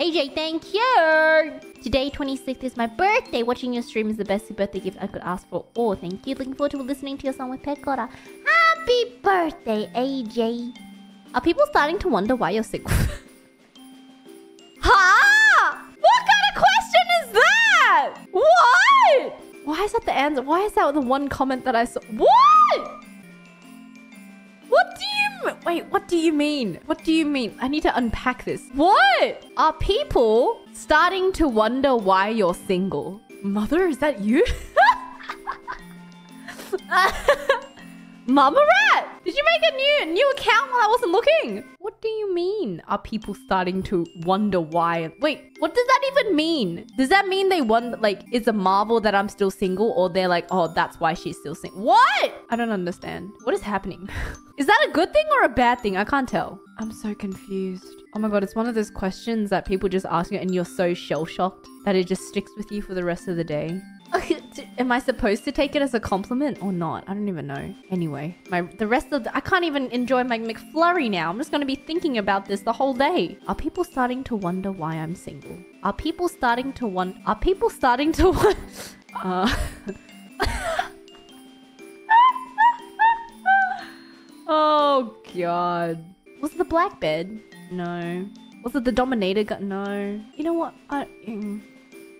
AJ, thank you. Today, 26th, is my birthday. Watching your stream is the best birthday gift I could ask for. Oh, thank you. Looking forward to listening to your song with Pekora. Happy birthday, AJ. Are people starting to wonder why you're sick? ha! What kind of question is that? What? Why is that the answer? Why is that the one comment that I saw? What? Wait? What do you mean? What do you mean? I need to unpack this. What are people starting to wonder why you're single? Mother, is that you? Mama Rat, did you make a new new account while I wasn't looking? What do you mean? Are people starting to wonder why? Wait, what does that even mean? Does that mean they wonder like it's a marvel that I'm still single, or they're like, oh, that's why she's still single? What? I don't understand. What is happening? is that a good thing or a bad thing? I can't tell. I'm so confused. Oh my god, it's one of those questions that people just ask you and you're so shell shocked that it just sticks with you for the rest of the day. Am I supposed to take it as a compliment or not? I don't even know. Anyway, my the rest of the, I can't even enjoy my McFlurry now. I'm just gonna be thinking about this the whole day. Are people starting to wonder why I'm single? Are people starting to want? Are people starting to wonder? uh, oh god. Was it the black bed? No. Was it the Dominator? No. You know what? I. Mm.